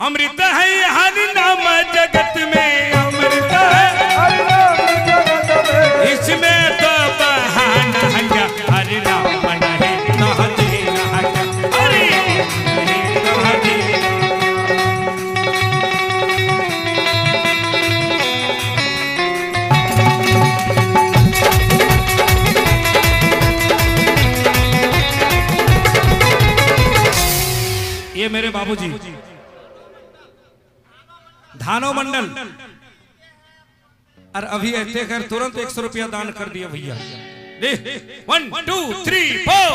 अमृत है यहाँ नाम जगत में। धानो मंडल। और अभी ऐसे कर तुरंत एक सौ रुपया दान कर दिया भैया। वन टू थ्री फोर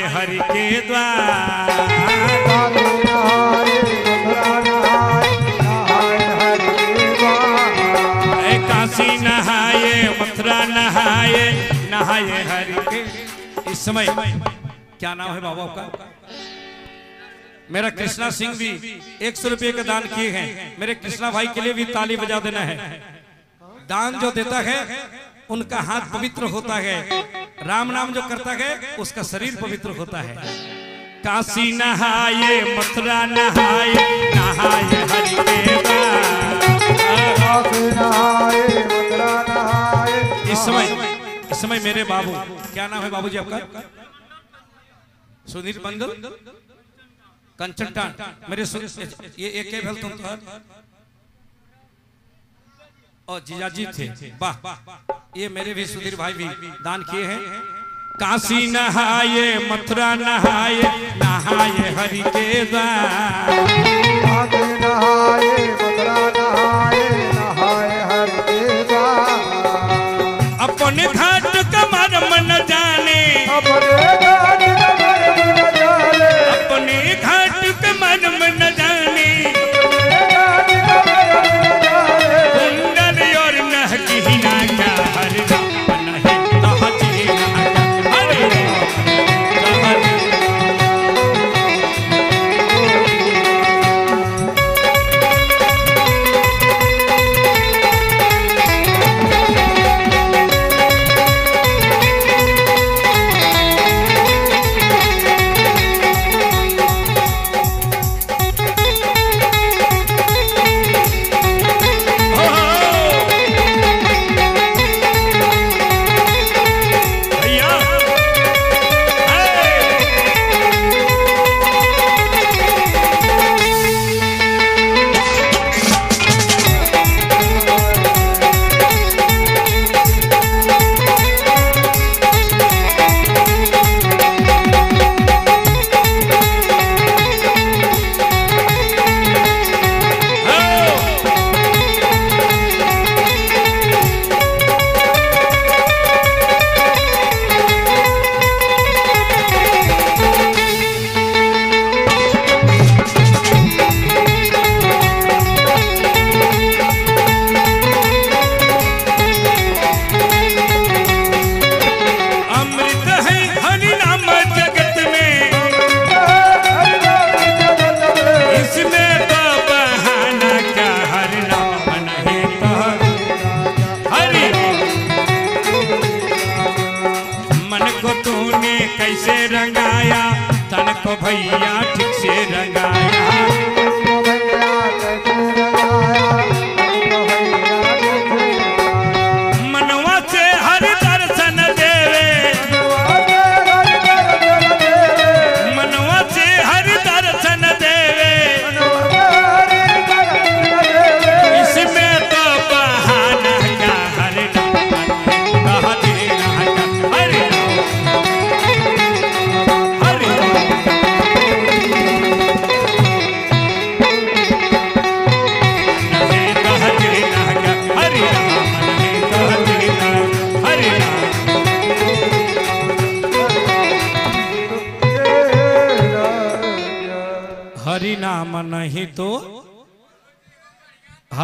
हरि के द्वार। काशी नहाए, मथुरा नहाए नहाए हरि के। इस समय क्या नाम है बाबा का मेरा कृष्णा सिंह भी एक सौ रुपये का दान किए हैं। मेरे कृष्णा भाई के लिए भी ताली बजा देना है। दान जो देता है, उनका हाथ पवित्र होता है। राम नाम जो करता है उसका शरीर पवित्र होता है काशी नहाए मथुरा नहाए नहाए हरि काशी नहाए मथुरा नहाए इस समय इस समय मेरे बाबू क्या नाम है बाबूजी आपका सुधीर मंगल कंचन मेरे ये एक के भेल जीजा जी और जीजाजी थे। वाह। ये मेरे भी सुधीर भाई भी दान किए हैं। काशी नहाए मथुरा नहाए नहाए हरि के दान नहाए मथुरा नहाए।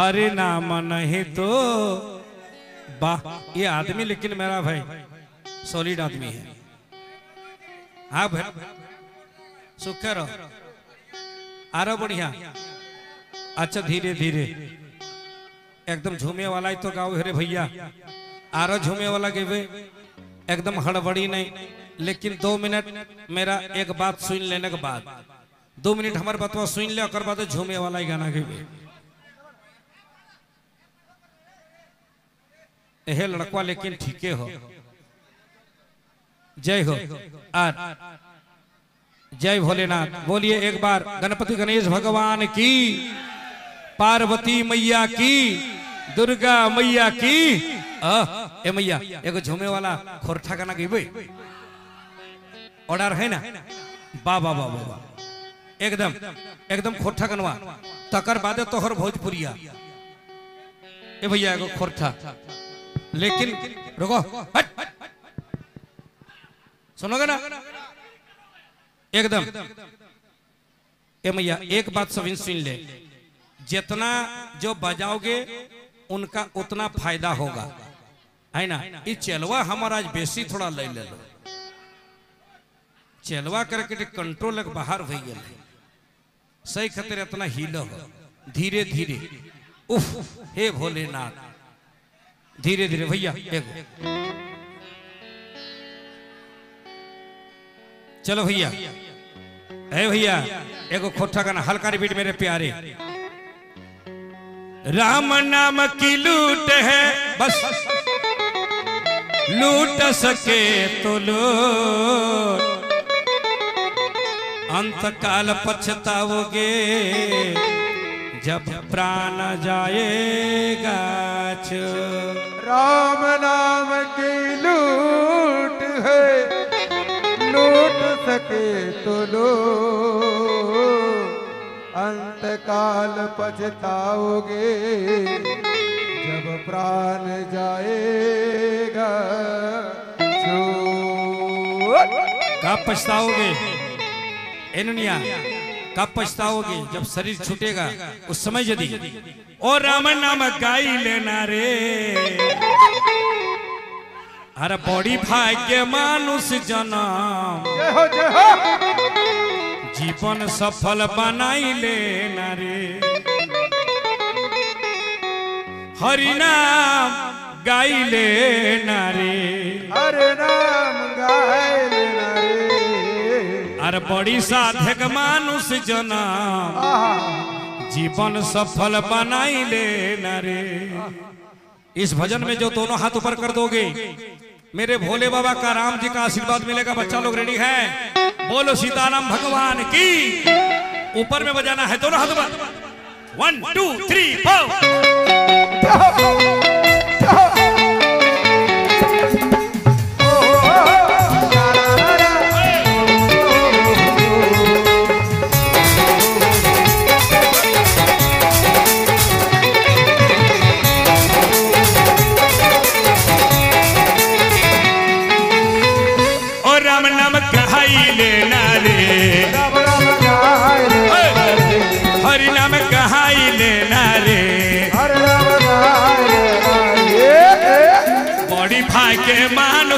हरि नाम नहीं तो वाह ये आदमी लेकिन मेरा भाई सॉलिड आदमी है। हाँ भाई रहो। आरो बढ़िया। अच्छा धीरे धीरे। एकदम झूमे वाला ही तो गाओ हेरे भैया। आरो झूमे वाला के एकदम हड़बड़ी नहीं, लेकिन दो मिनट मेरा एक बात सुन लेने के बाद। दो मिनट हमारे बतवा सुन ले, और बाद झूमे वाला ही गाना के वे हे लड़कवा लेकिन ठीके हो? जय हो। आर। जय भोलेनाथ। बोलिए एक बार, गणपति गणेश भगवान की, पार्वती मैया की, दुर्गा मैया की ए मैया, एगो झूमे वाला खोरठा गाना गेबे ऑर्डर है ना? बा बा बा बा बा। एकदम एकदम खोरठा गनवा। तकर बादे तोहर भोजपुरिया। ए भैया, एगो खोरठा। लेकिन रुको। हट। सुनोगे ना? एकदम। ए मैया, एक बात सब सुन ले। जितना जो बजाओगे, उनका उतना फ़ायदा होगा। है ना? ये चलवा हमारा आज बेसी थोड़ा ले ले लो। चलवा करके कंट्रोल के बाहर हो गए सही खतरे इतना हीलो धीरे धीरे उफ, हे भोलेनाथ। धीरे धीरे, भैया एगो चलो भैया। ए भैया एगो खोटा गाना, हल्का रिपीट मेरे प्यारे। राम नाम की लूट है, बस। लूट सके तो लूट। अंत काल पछताओगे, जब प्राण जाएगा राम नाम की लूट है। लूट सके तो लो अंतकाल पछताओगे, जब प्राण जाएगा। कब पछताओगे? ए कब पछताओगे जब शरीर छूटेगा उस समय यदि। ओ राम नाम गाई लेना रे। अरे बड़ी भाग्य मानुष जन्म। जीवन सफल बनाई लेना रे। हरि नाम गाई लेना रे। हरे नाम गाय लेना रे। अरे बड़ी साधक मानुष जना जीवन सफल बनाई ले रे। इस भजन में जो दोनों हाथ ऊपर कर दोगे मेरे भोले बाबा का राम जी का आशीर्वाद मिलेगा बच्चा लोग रेडी है? बोलो सीताराम भगवान की। ऊपर में बजाना है दोनों हाथ ऊपर। वन टू थ्री फोर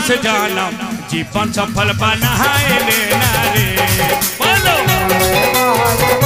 मानुष जाना जीवन सफल बनाए लेना रे। बोलो।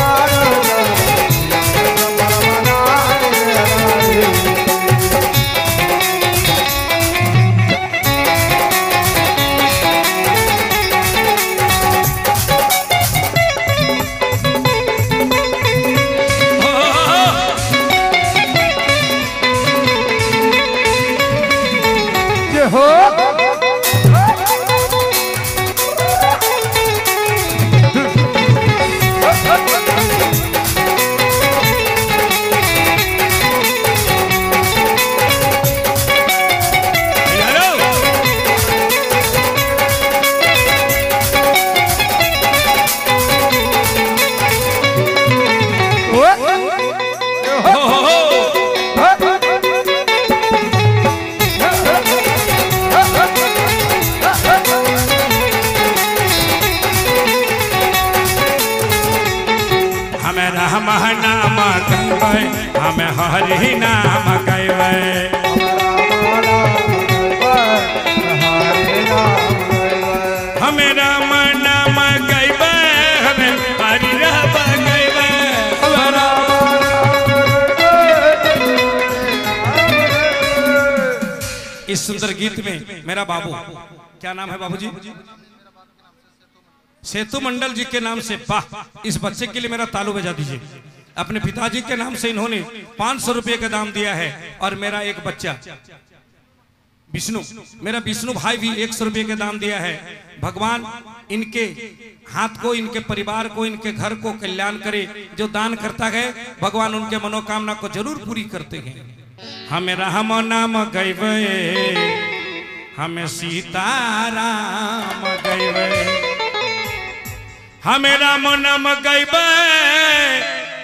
इस सुंदर गीत में मेरा बाबू। क्या नाम है बाबूजी। सेतु मंडल जी के नाम से वाह इस बच्चे के लिए मेरा तालू बजा दीजिए। अपने पिताजी के नाम से इन्होंने पाँच सौ रुपये का दाम दिया है और मेरा एक बच्चा विष्णु मेरा विष्णु भाई भी एक सौ रुपये का दाम दिया है। भगवान इनके हाथ को इनके परिवार को इनके घर को कल्याण करे जो दान करता है भगवान उनके मनोकामना को ज़रूर पूरी करते हैं। हमें राम नाम गैबे हमें सीताराम गैबे। हमें राम नाम गैबे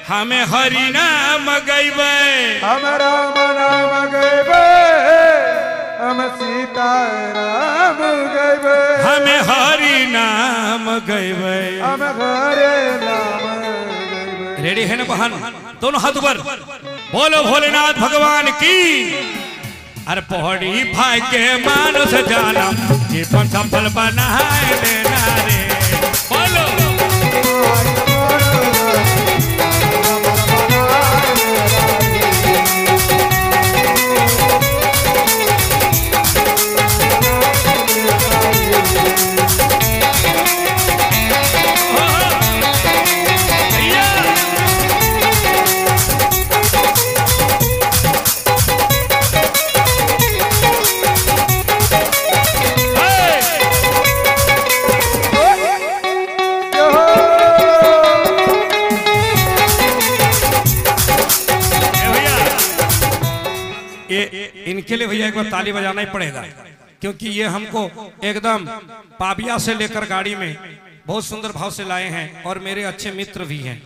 हमें हरि नाम गैबे। हम राम नाम गैबे हम सीता राम गैबे। हमें हरि नाम गैबे। हम घरे नाम रेडी है ना बहन? दोनों हाथ ऊपर। बोलो भोलेनाथ भगवान की। अरे पौड़ी भाई के मानस जाना जीवन सफल बनाए देना लिए भैया एक बार ताली बजाना ही पड़ेगा, क्योंकि ये हमको एकदम पाबिया से लेकर गाड़ी में बहुत सुंदर भाव से लाए हैं और मेरे अच्छे मित्र भी हैं।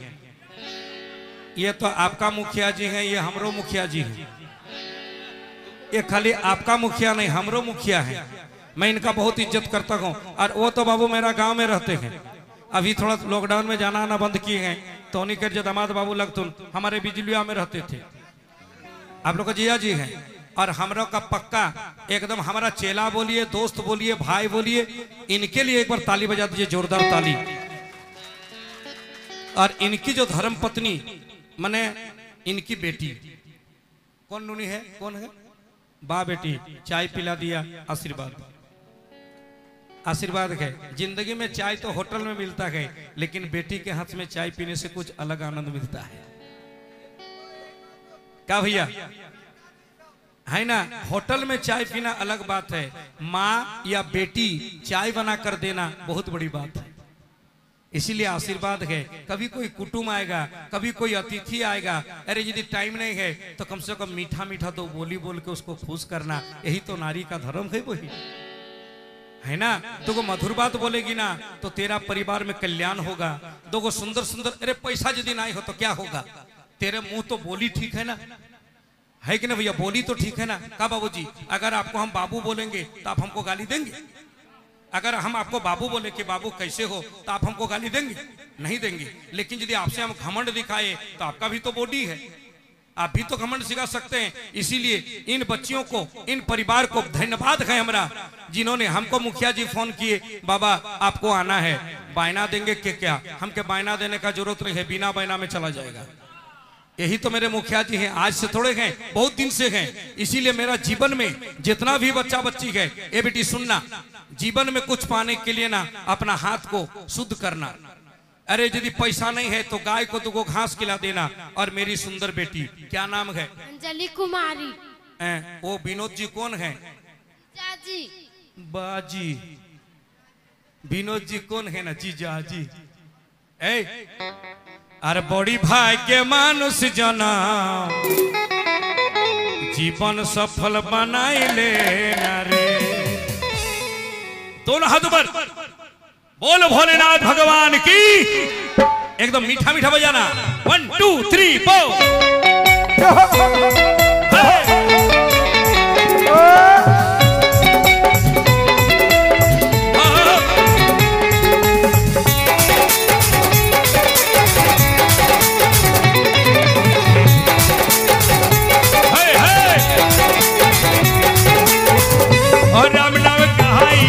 ये तो आपका मुखिया जी हैं, ये हमरो मुखिया जी हैं। ये खाली आपका मुखिया नहीं, हमरो मुखिया है। मैं इनका बहुत इज़्ज़त करता हूँ, और वो तो बाबू मेरा गाँव में रहते हैं। अभी थोड़ा लॉकडाउन में जाना आना बंद किए हैं तो उन्हीं के जो दामाद बाबू लगतुन, हमारे बिजलिया में रहते थे। आप लोग का जिया जी हैं। और हमरो का पक्का, एकदम हमारा चेला बोलिए, दोस्त बोलिए, भाई बोलिए, इनके लिए एक बार ताली बजा दीजिए, जोरदार ताली। और इनकी जो धर्म पत्नी, माने इनकी बेटी। कौन नूनी है? कौन है? बा बेटी, चाय पिला दिया, आशीर्वाद। आशीर्वाद है। ज़िंदगी में चाय तो होटल में मिलता है, लेकिन बेटी के हाथ में चाय पीने से कुछ अलग आनंद मिलता है। क्या भैया? है ना? होटल में चाय पीना अलग बात है। माँ या बेटी चाय बना कर देना बहुत बड़ी बात है। इसीलिए आशीर्वाद है। कभी कोई कुटुम आएगा, कभी कोई अतिथि आएगा, अरे यदि टाइम नहीं है तो कम से कम मीठा मीठा तो बोली बोल के उसको खुश करना, यही तो नारी का धर्म है वही। है ना? तो को मधुर बात बोलेगी ना तो तेरा परिवार में कल्याण होगा। दो को सुंदर सुंदर, अरे पैसा यदि नहीं हो तो क्या होगा? तेरे मुँह तो बोली ठीक है ना? है कि ना भैया? बोली तो ठीक है ना। कहा बाबू जी अगर आपको हम बाबू बोलेंगे तो आप हमको गाली देंगे। अगर हम आपको बाबू बोले कि बाबू कैसे हो तो आप हमको गाली देंगे? नहीं देंगे। लेकिन यदि आपसे हम घमंड दिखाए तो आपका भी तो बॉडी है। आप भी तो घमंड सिखा सकते हैं। इसीलिए इन बच्चियों को, इन परिवार को धन्यवाद है हमारा, जिन्होंने हमको मुखिया जी फ़ोन किए, बाबा, आपको आना है। बायना देंगे के क्या? हमके बायना देने का ज़रूरत नहीं है, बिना बायना में चला जाएगा। यही तो मेरे मुखिया जी हैं आज से थोड़े हैं बहुत दिन से हैं। इसीलिए मेरा जीवन में जितना भी बच्चा बच्ची है ये बेटी सुनना जीवन में कुछ पाने के लिए ना अपना हाथ को शुद्ध करना। अरे यदि पैसा नहीं है तो गाय को दुगो घास खिला देना और मेरी सुंदर बेटी क्या नाम है? अंजलि कुमारी। ए, वो विनोद जी कौन है? चाची बाजी। विनोद जी कौन है ना? जीजा जी ए अरे बड़ी भाग्य मानुष जना जीवन सफल बनाई लेना रे दोनों हाथ ऊपर बोल भोलेनाथ भगवान की एकदम मीठा मीठा बजाना वन टू थ्री फोर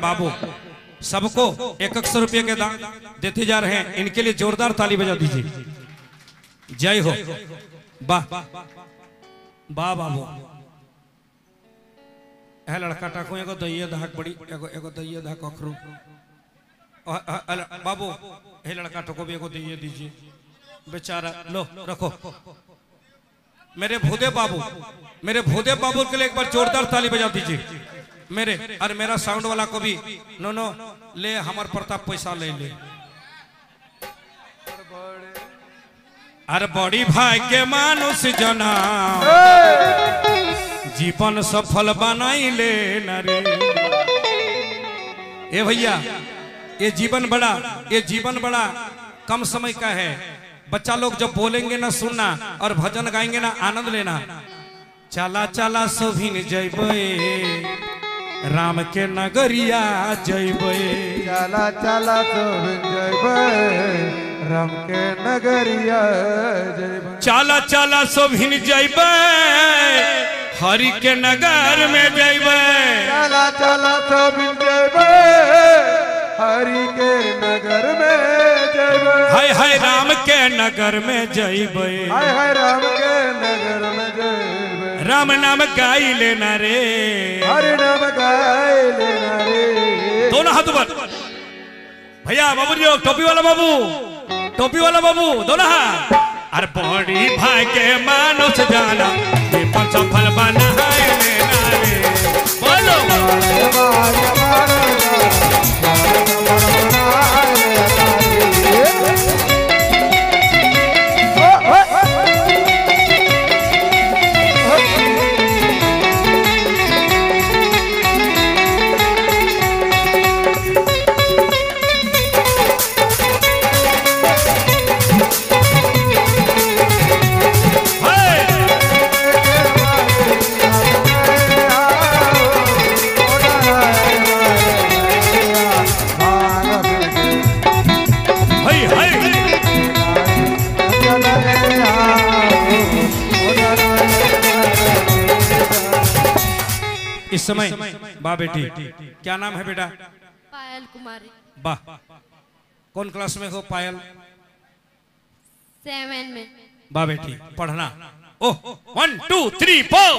बाबू, सबको एक एक सौ रुपये के दाम देते जा रहे हैं। इनके लिए जोरदार ताली बजा दीजिए। जय हो। वाह वाह बाबू। है लड़का टाको, एगो दैये धाक बड़ी, एगो एगो दैये धाक अखरू। बाबू, हे लड़का टको भी एगो दैये दीजिए। बेचारा, लो, रखो। मेरे भूदे बाबू, मेरे भूदे बाबू के लिए एक बार जोरदार ताली बजा दीजिए। मेरे और मेरा साउंड वाला को भी। नो नो ले हमार प्रताप पैसा ले ले। अरे बड़ी भाई के मानुष जना जीवन सफल बनाई ले रे। ए भैया, ये जीवन बड़ा, ये जीवन बड़ा कम समय का है। बच्चा लोग जब बोलेंगे ना सुनना और भजन गाएँगे ना आनंद लेना। चला चला सोभिन जैबे राम के नगरिया जैबे चला चला तो जय राम के नगरिया जय चला चला सोभिन जैबे हरि के नगर में जैबे चला चला तो जय हरि के नगर में जय हाय हाय राम के नगर में जैबे हाय हाय राम के नगर में जय राम नाम गाई लेना रे। हरे नाम गाई लेना रे। दोनों हाथ ऊपर भैया बाबू जी टोपी वाला बाबू टोपी वाला बाबू दोनों हाथ अरे बॉडी भाई के मानुष जाना ये पंच फल बना है लेना रे। बोलो। समय। बा बेटी। क्या नाम है बेटा? पायल कुमारी। वाह कौन क्लास में हो पायल? सेवन में। बा बेटी पढ़ना। ओह वन टू थ्री फोर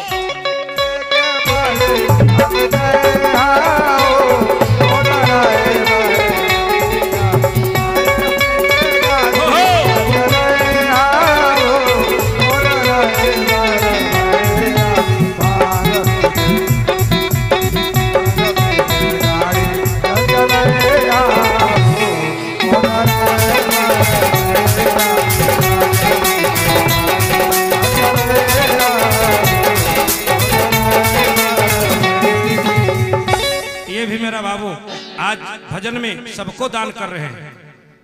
भजन में सबको दान कर रहे हैं।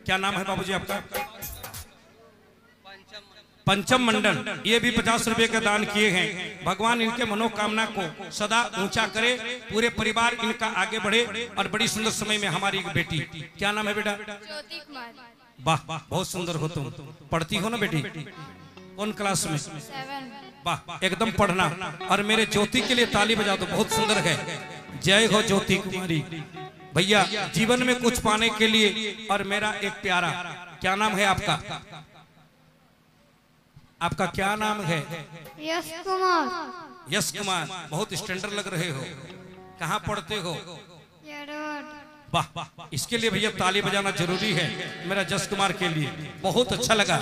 क्या नाम है बाबूजी आपका? पंचम मंडल। ये भी पचास रुपए का दान किए हैं। भगवान इनके मनोकामना को सदा ऊँचा करे पूरे परिवार इनका आगे बढ़े और बड़ी सुंदर समय में हमारी एक बेटी। क्या नाम है बेटा? वाह बहुत सुंदर हो तुम। पढ़ती हो ना बेटी? कौन क्लास में? वाह एकदम पढ़ना। और मेरे ज्योति के लिए ताली बजा दो बहुत सुंदर है। जय हो ज्योति कुमारी। भैया जीवन में कुछ पाने के लिए और मेरा एक प्यारा क्या नाम है आपका? आपका क्या नाम है? यश कुमार। यश कुमार बहुत स्टैंडर्ड लग रहे हो। कहाँ पढ़ते हो? वाह इसके लिए भैया ताली बजाना ज़रूरी है मेरा जस कुमार के लिए। बहुत अच्छा लगा।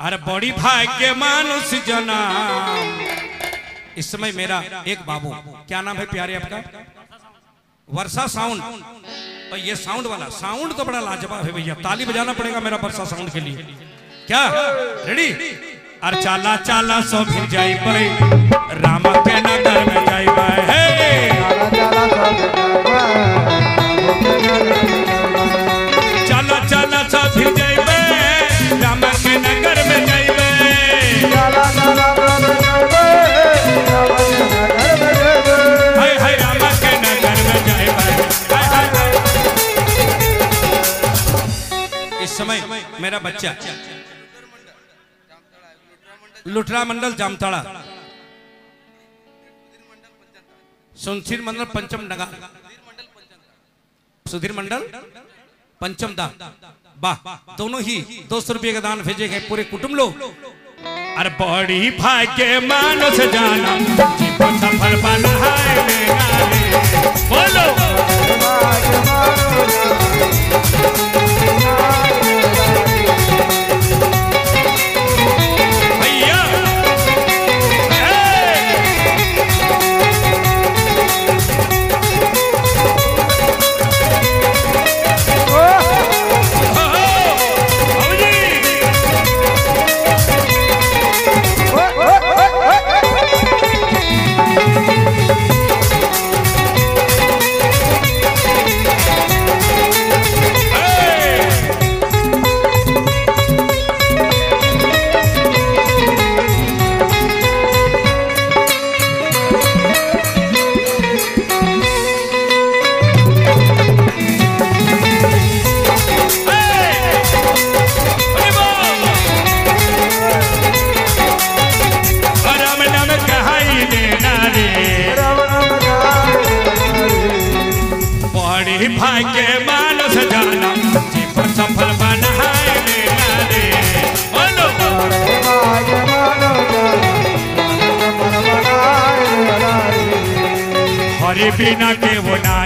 अरे बड़ी भाग्य मानुष जना। इस समय मेरा एक बाबू। क्या नाम है प्यारे आपका? वर्षा साउंड। और ये साउंड वाला साउंड तो बड़ा लाजवाब है भैया। ताली बजाना पड़ेगा मेरा वर्षा साउंड के लिए। क्या? रेडी अरे चाला चाला, सो फिर जाई भाई रामा के नगर में जाई भाई मेरा बच्चा। लुटरा मंडल जामताड़ा। सुनसीर मंडल पंचम नगर सुधीर मंडल पंचम दान वाह दोनों ही दो सौ रुपये का दान भेजे गए पूरे कुटुंब लोग। अरे बड़ी भाग्य मानस जाना जीवन सफल बना है मेरा। बोलो।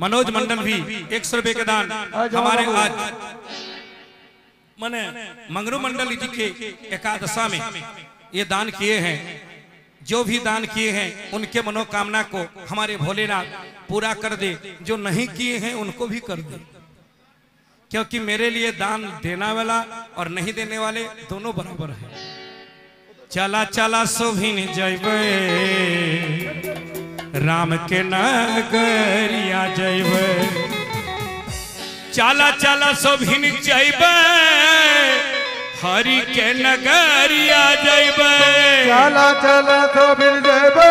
मनोज मंडल भी एक सौ रुपए के दान हमारे आज। मने मंगरू मंडल जी के एकादशा में ये दान किए हैं। जो भी दान किए हैं उनके मनोकामना को हमारे भोलेनाथ पूरा कर दे। जो नहीं किए हैं उनको भी कर दे। क्योंकि मेरे लिए दान देना वाला और नहीं देने वाले दोनों बराबर हैं। चला चला शोभिन जैबे राम के नगरिया जैबे चला चला शोभिन जैबे हरि के नगरिया जैबे चला चला तो फिर जेबे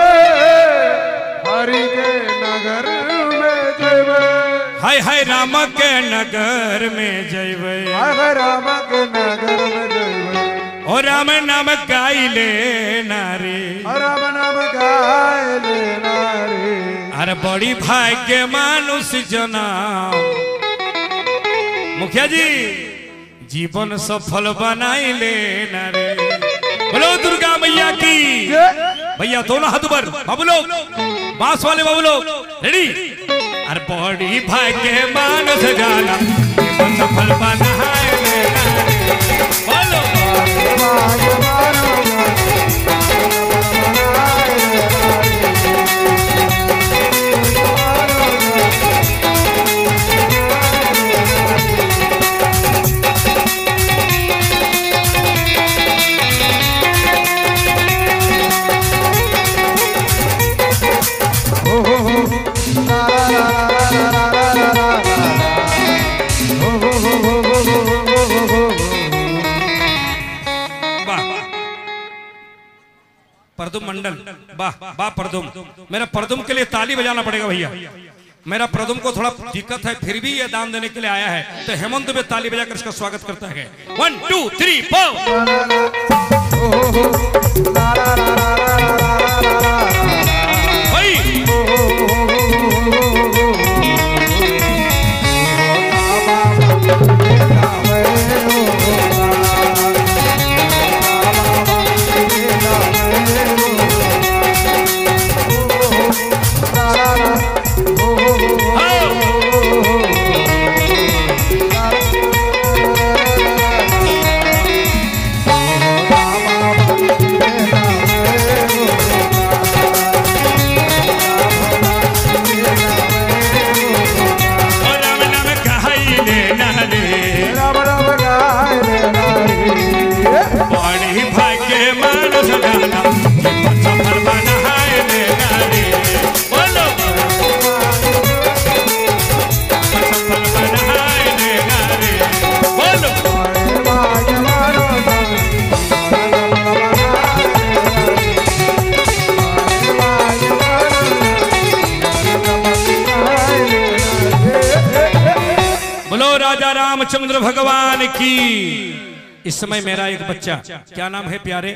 हरि के नगर में जेबे हाय हाय राम के नगर में जैबे अगर राम के नगर में ओ राम नाम गाइले नारे। राम नाम गाय लेना रे अरे बड़ी भाग्य मानुष जना मुखिया जी जीवन सफल बनाई लेना रे बोलो दुर्गा मैया की। भैया दोनों हाथ ऊपर। बाबू लोग बाँस वाले बाबू लोग रेडी अरे बड़ी भाग्य मानस जाना जीवन सफल बोलो भाग्य मानो वाह वाह प्रदुम। मेरा प्रदुम के लिए ताली बजाना पड़ेगा भैया। मेरा प्रदुम को थोड़ा दिक्कत है, फिर भी ये दान देने के लिए आया है। तो हेमंत में ताली बजाकर इसका स्वागत करता है। वन टू थ्री फोर बच्चा। क्या नाम है प्यारे?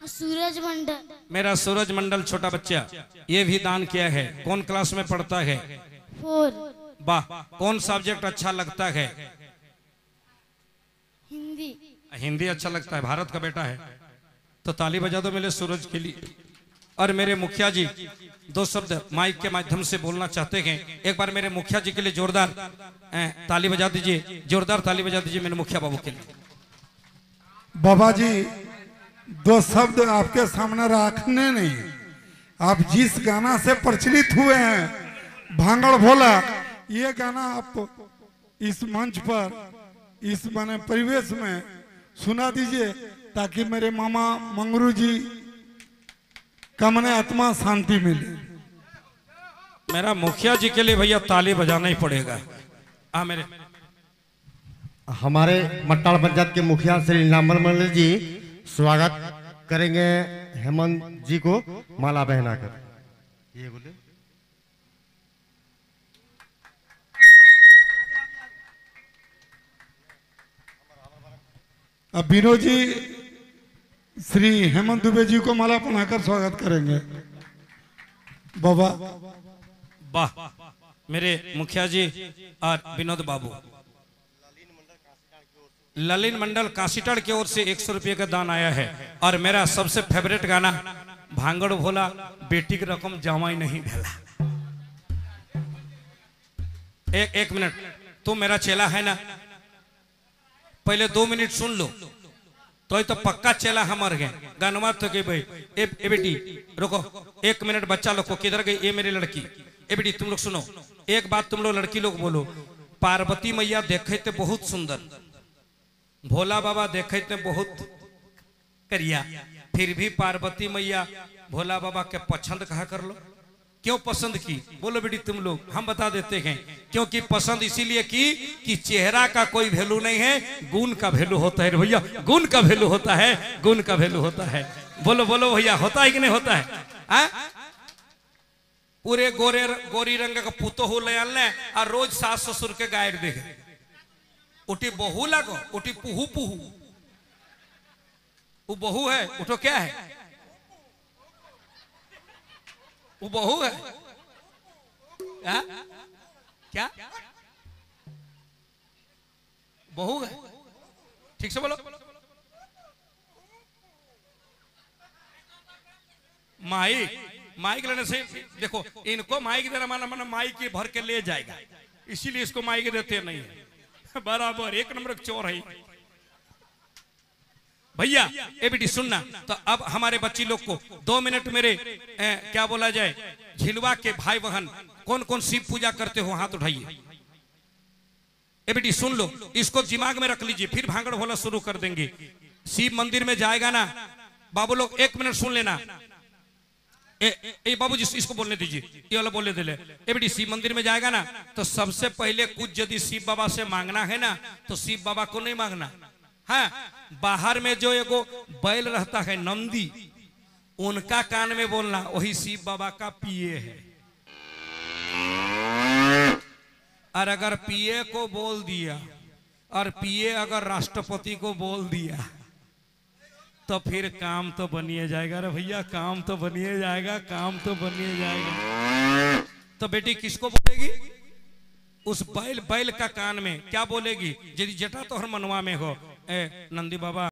सूरज मंडल। मेरा सूरज मंडल छोटा बच्चा ये भी दान किया है। कौन क्लास में पढ़ता है? फोर। वाह कौन सब्जेक्ट अच्छा लगता है? हिंदी। हिंदी अच्छा लगता है भारत का बेटा है। तो ताली बजा दो मेरे सूरज के लिए। और मेरे मुखिया जी दो शब्द माइक के माध्यम से बोलना चाहते हैं। एक बार मेरे मुखिया जी के लिए जोरदार ताली बजा दीजिए। जोरदार ताली बजा दीजिए मेरे मुखिया बाबू के लिए। बाबा जी, दो शब्द आपके सामने रखने नहीं। आप जिस गाना से प्रचलित हुए हैं, भांगड़ भोला, ये गाना आप इस मंच पर, इस बने परिवेश में सुना दीजिए, ताकि मेरे मामा मंगरू जी का मने आत्मा शांति मिले। मेरा मुखिया जी के लिए भैया ताली बजाना ही पड़ेगा। आ मेरे हमारे मट्टाल पंचायत के मुखिया श्री नीलांबर मंडल जी स्वागत करेंगे हेमंत जी को माला पहनाकर। ये बोले। अब विनोद जी श्री हेमंत दुबे जी को माला पहनाकर स्वागत करेंगे। बाबा। वाह मेरे मुखिया जी और विनोद बाबू। ललिन मंडल काशीटड़ की ओर से एक सौ रुपये का दान आया है। और मेरा सबसे फेवरेट गाना भांगड़ भोला बेटी की रकम जमाई नहीं भेला। एक एक मिनट तू मेरा चेला है ना? पहले दो मिनट सुन लो। तो तो पक्का चेला हमर गए। गानवा तो के भाई ए, ए बेटी रुको एक मिनट बच्चा लोग को किधर गई? ये मेरी लड़की। ए बेटी तुम लोग सुनो। एक बात तुम लोग लड़की लोग बोलो पार्वती मैया देखे थे बहुत सुंदर। भोला बाबा देखे थे बहुत करिया। फिर भी पार्वती मैया भोला बाबा के पसंद कहा कर लो क्यों पसंद की? बोलो बेटी तुम लोग, हम बता देते हैं। क्योंकि पसंद इसीलिए की, कि चेहरा का कोई वैल्यू नहीं है, गुण का वैल्यू होता है भैया। गुण का वैल्यू होता है, गुण का वैल्यू होता है। बोलो बोलो भैया, होता है कि नहीं होता है? आ? पूरे गोरे, गोरी रंग का पुतो हो ले और रोज सास ससुर के गायर देखे। उठी बहू लगो, उठी पुहू पुहू। वो बहू है, उठो क्या है? वो बहू है। आ? क्या? बहू है। ठीक से बोलो। माइक माइक लेने से, देखो, इनको माई माइक देना माना माना माइक के भर के ले जाएगा। इसीलिए इसको माइक देते नहीं है। बराबर एक नंबर चोर है भैया ए बेटी सुनना तो अब हमारे बच्ची लोग को दो मिनट मेरे ए, क्या बोला जाए झिलवा के भाई बहन कौन कौन शिव पूजा करते हो हाथ उठाइए। ए बेटी सुन लो इसको दिमाग में रख लीजिए फिर भांगड़ भोला शुरू कर देंगे। शिव मंदिर में जाएगा ना बाबू लोग एक मिनट सुन लेना। ए, बाबू जी इसको बोलने दीजिए। ये वाला बोलने दिले ए बेटी शिव मंदिर में जाएगा ना तो सबसे पहले कुछ यदि शिव बाबा से मांगना है ना तो शिव बाबा को नहीं मांगना। हाँ बाहर में जो एगो बैल रहता है नंदी उनका कान में बोलना वही शिव बाबा का पिए है। और अगर पिए को बोल दिया और पिए अगर राष्ट्रपति को बोल दिया तो फिर काम तो बनिए जाएगा। अरे भैया, काम तो बनिए जाएगा, काम तो बनिए जाएगा। तो बेटी किसको बोलेगी? उस बैल बैल का कान में क्या बोलेगी? यदि जटा तो हर मनवा में हो। ए, नंदी बाबा।